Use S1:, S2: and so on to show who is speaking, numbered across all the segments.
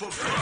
S1: for free.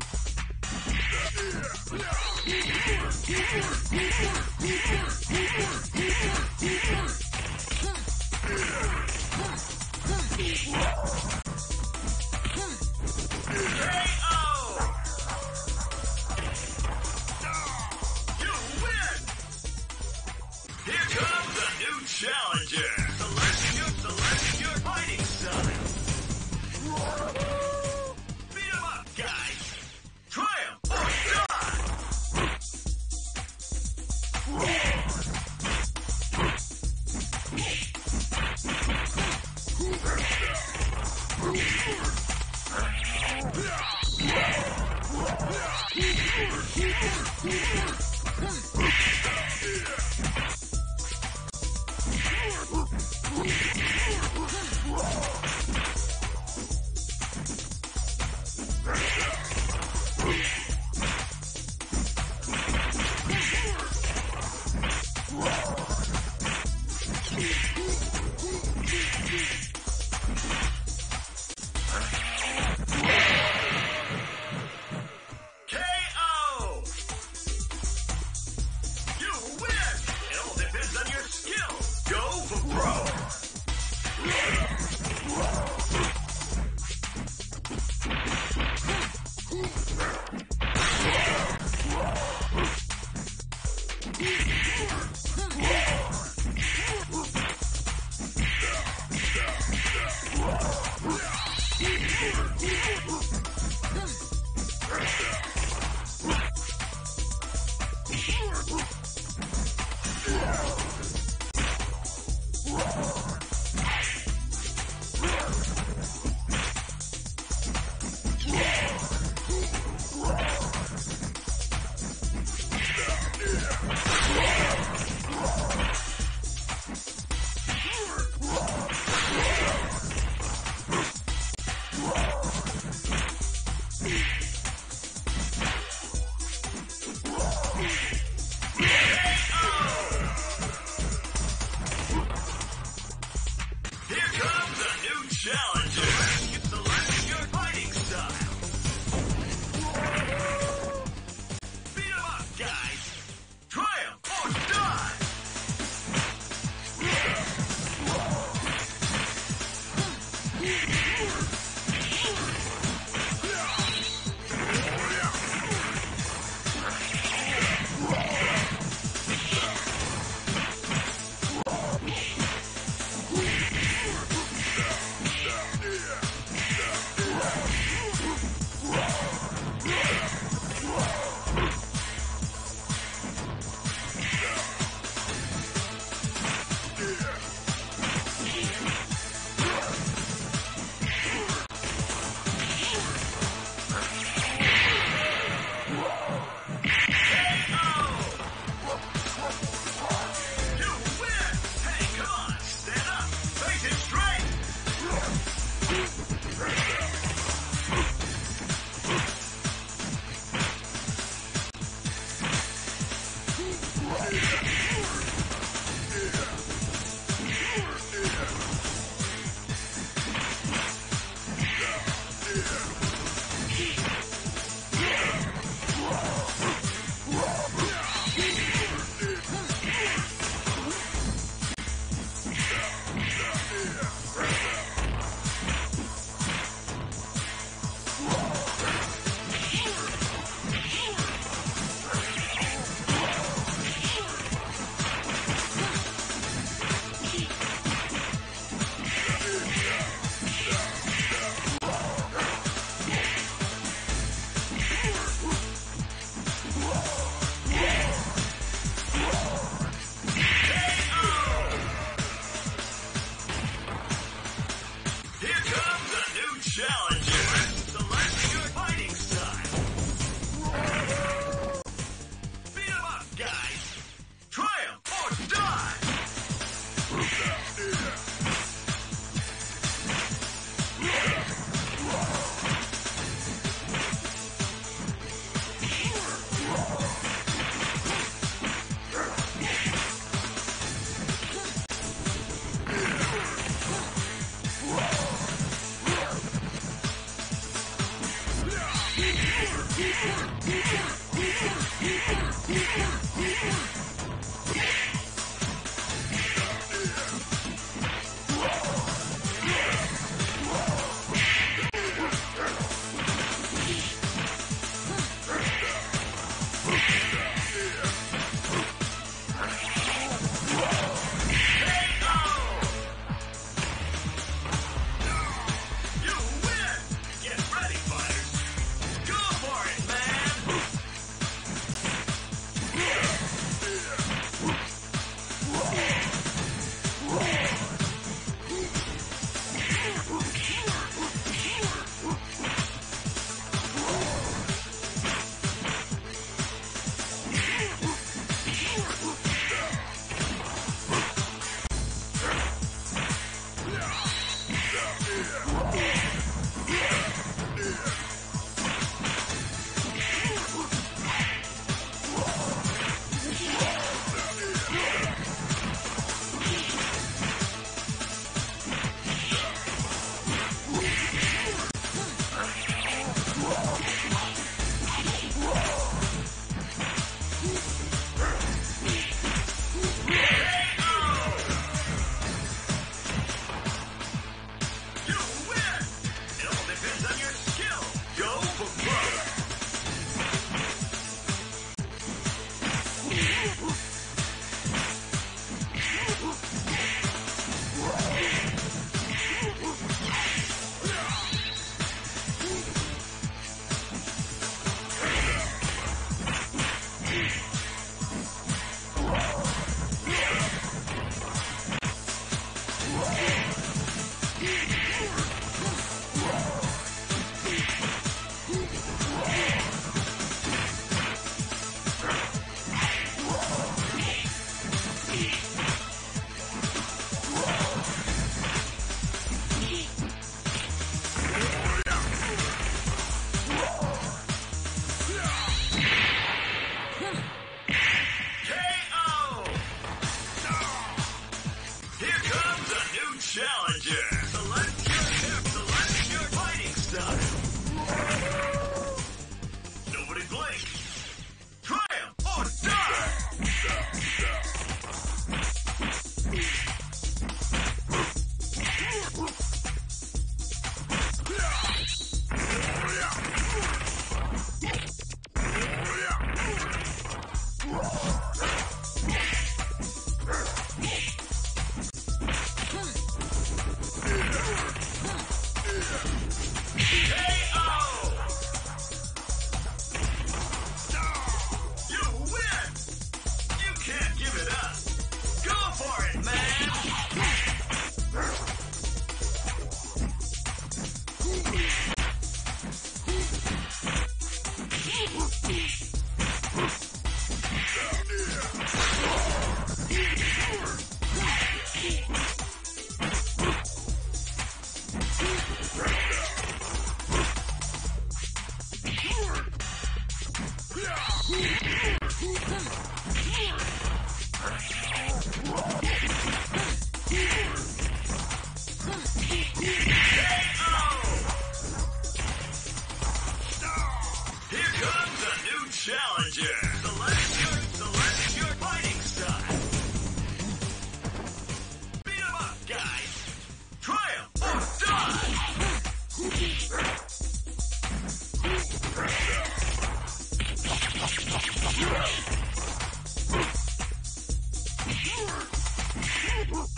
S1: KO! Yeah.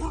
S1: Here